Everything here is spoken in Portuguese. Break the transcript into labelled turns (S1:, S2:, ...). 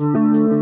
S1: Música